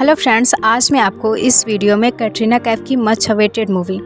Hello friends आज मैं आपको इस वीडियो में कैटरीना कैफ की मच अवेटेड मूवी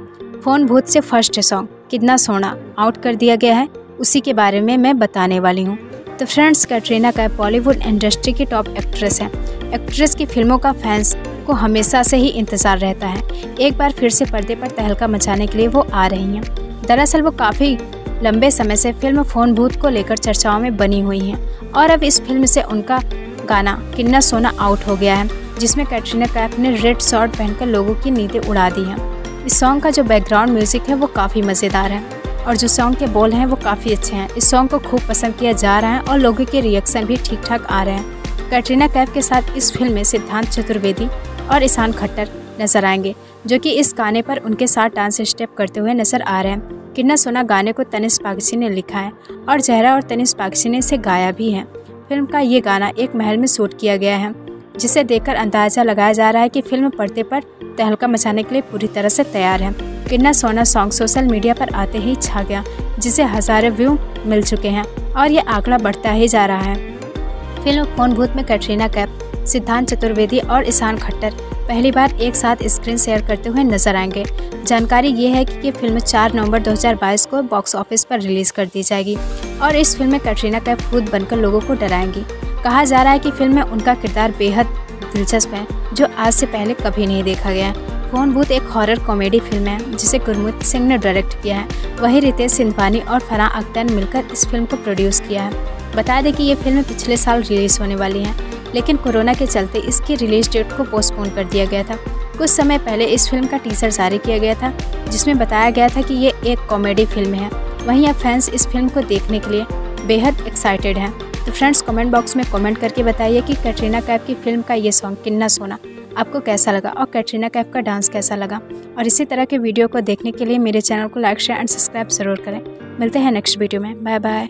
फ़ोन भूत से फ़र्स्ट सॉन्ग कितना सोना आउट कर दिया गया है, उसी के बारे में मैं बताने वाली हूँ। तो friends Katrina Kaif Bollywood industry की टॉप एक्ट्रेस हैं। एक्ट्रेस की फ़िल्मों का फैंस को हमेशा से ही इंतज़ार रहता है। एक बार फिर से पर्दे पर तहलका मचाने के लिए वो आ रही हैं। दरअसल वो काफ़ी लंबे समय से फ़िल्म फ़ोन भूत को लेकर चर्चाओं में बनी हुई हैं। और अब इस फ़िल्म से उनका गाना किन्ना सोना आउट हो गया है। जिसमें कैटरीना कैफ ने रेड शॉर्ट पहनकर लोगों की नींदें उड़ा दी हैं। इस सॉन्ग का जो बैकग्राउंड म्यूज़िक है, वो काफ़ी मज़ेदार है। और जो सॉन्ग के बोल हैं, वो काफ़ी अच्छे हैं। इस सॉन्ग को खूब पसंद किया जा रहा है और लोगों के रिएक्शन भी ठीक ठाक आ रहे हैं। कैटरीना कैफ के साथ इस फ़िल्म में सिद्धांत चतुर्वेदी और ईशान खट्टर नज़र आएँगे, जो कि इस गाने पर उनके साथ डांस स्टेप करते हुए नज़र आ रहे हैं। किन्ना सोना गाने को तनिष पागसी ने लिखा है और जहरा और तनिष पागसी ने इसे गाया भी है। फ़िल्म का ये गाना एक महल में शूट किया गया है। जिसे देखकर अंदाज़ा लगाया जा रहा है कि फ़िल्म पर्दे पर तहलका मचाने के लिए पूरी तरह से तैयार है। किन्ना सोना सॉन्ग सोशल मीडिया पर आते ही छा गया, जिसे हज़ारों व्यू मिल चुके हैं और ये आंकड़ा बढ़ता ही जा रहा है। फ़िल्म फ़ोन भूत में कैटरीना कैफ, सिद्धांत चतुर्वेदी और ईशान खट्टर पहली बार एक साथ स्क्रीन शेयर करते हुए नज़र आएँगे। जानकारी ये है कि ये फ़िल्म 4 नवंबर 2022 को बॉक्स ऑफ़िस पर रिलीज़ कर दी जाएगी और इस फ़िल्म में कैटरीना कैफ खुद बनकर लोगों को डराएँगी। कहा जा रहा है कि फ़िल्म में उनका किरदार बेहद दिलचस्प है, जो आज से पहले कभी नहीं देखा गया। है फ़ोन भूत एक हॉरर कॉमेडी फ़िल्म है, जिसे गुरमुत सिंह ने डायरेक्ट किया है। वही रितेश सिंधवानी और फराह अख्तर मिलकर इस फ़िल्म को प्रोड्यूस किया है। बता दें कि ये फ़िल्म पिछले साल रिलीज़ होने वाली है, लेकिन कोरोना के चलते इसकी रिलीज़ डेट को पोस्टपोन कर दिया गया था। कुछ समय पहले इस फ़िल्म का टीजर जारी किया गया था, जिसमें बताया गया था कि ये एक कॉमेडी फ़िल्म है। वहीं अब फैंस इस फ़िल्म को देखने के लिए बेहद एक्साइटेड हैं। तो फ्रेंड्स कमेंट बॉक्स में कमेंट करके बताइए कि कैटरीना कैफ की फ़िल्म का ये सॉन्ग किन्ना सोना, आपको कैसा लगा और कैटरीना कैफ का डांस कैसा लगा? और इसी तरह के वीडियो को देखने के लिए मेरे चैनल को लाइक शेयर एंड सब्सक्राइब ज़रूर करें। मिलते हैं नेक्स्ट वीडियो में। Bye bye